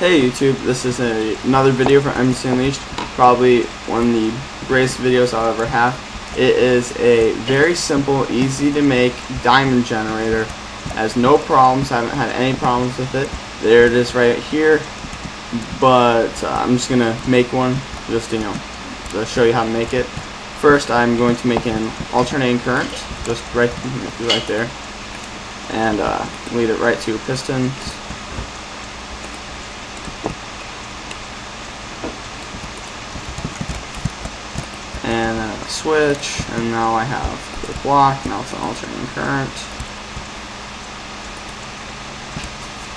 Hey YouTube, this is a, another video from MC Unleashed, probably one of the greatest videos I'll ever have. It is a very simple, easy to make diamond generator. Has no problems, I haven't had any problems with it. There it is right here, but uh, I'm just going to make one, just you know, to show you how to make it. First I'm going to make an alternating current, just right, right there, and uh, lead it right to pistons. and then a switch, and now I have the block, now it's an alternating current.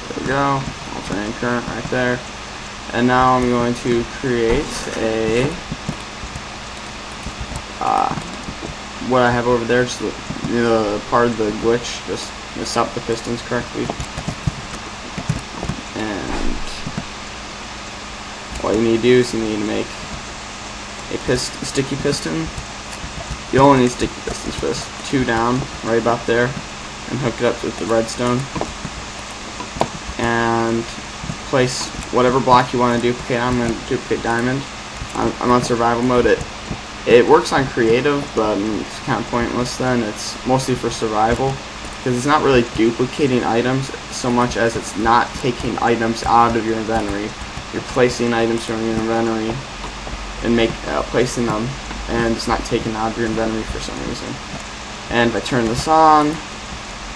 There we go, alternating current right there. And now I'm going to create a, uh, what I have over there, just the, the part of the glitch, just to stop the pistons correctly. And all you need to do is you need to make a pist sticky piston. You only need sticky pistons for this. Two down, right about there, and hook it up with the redstone. And place whatever block you want to duplicate. I'm going to duplicate diamond. I'm, I'm, on survival mode. It it works on creative, but it's kind of pointless then. It's mostly for survival because it's not really duplicating items so much as it's not taking items out of your inventory. You're placing items from your inventory and make uh, placing them and it's not taking out your inventory for some reason. And if I turn this on,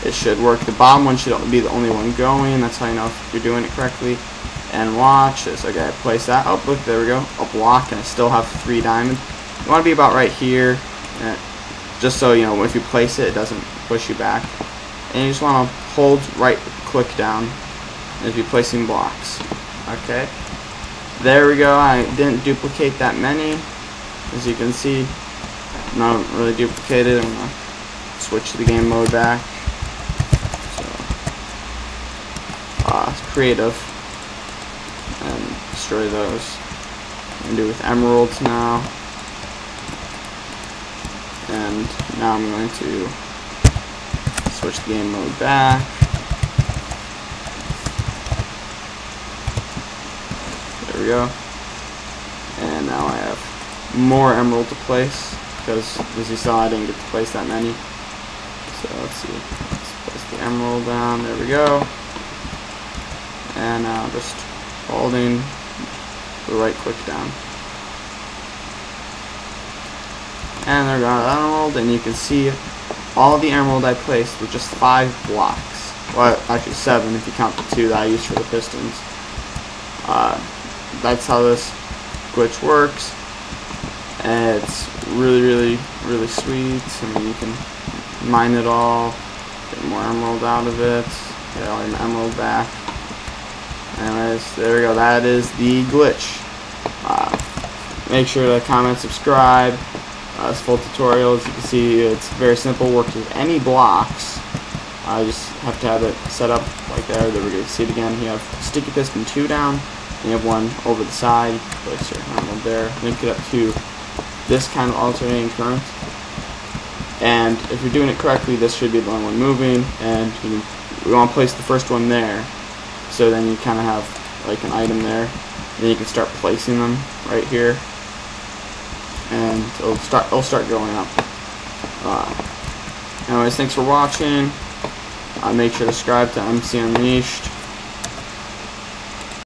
it should work. The bottom one should be the only one going. That's how you know if you're doing it correctly. And watch this. Okay, I place that. Oh, look, there we go. A block, and I still have three diamonds. You want to be about right here, just so you know if you place it, it doesn't push you back. And you just want to hold right click down as you're placing blocks. Okay. There we go, I didn't duplicate that many. As you can see, not really duplicated. I'm to switch the game mode back. So, uh, creative. And destroy those. And do with emeralds now. And now I'm going to switch the game mode back. There we go. And now I have more emerald to place because as you saw I didn't get to place that many. So let's see. Let's place the emerald down. There we go. And now just holding the right click down. And there we go, emerald, and you can see all the emerald I placed with just five blocks. Well, actually seven if you count the two that I used for the pistons. Uh, that's how this glitch works. And it's really, really, really sweet. I mean, you can mine it all, get more emerald out of it, get all your emerald back. Anyways, there we go. That is the glitch. Uh, make sure to comment, subscribe. Uh, it's full tutorial. As you can see, it's very simple. Works with any blocks. I just have to have it set up like there. There we go. See it again. You have sticky piston 2 down you have one over the side, place your handle there, link it up to this kind of alternating current. And if you're doing it correctly, this should be the only one moving, and you, we want to place the first one there. So then you kind of have like an item there. Then you can start placing them right here, and it'll start it'll start going up. Uh, anyways, thanks for watching. Uh, make sure to subscribe to MC Unleashed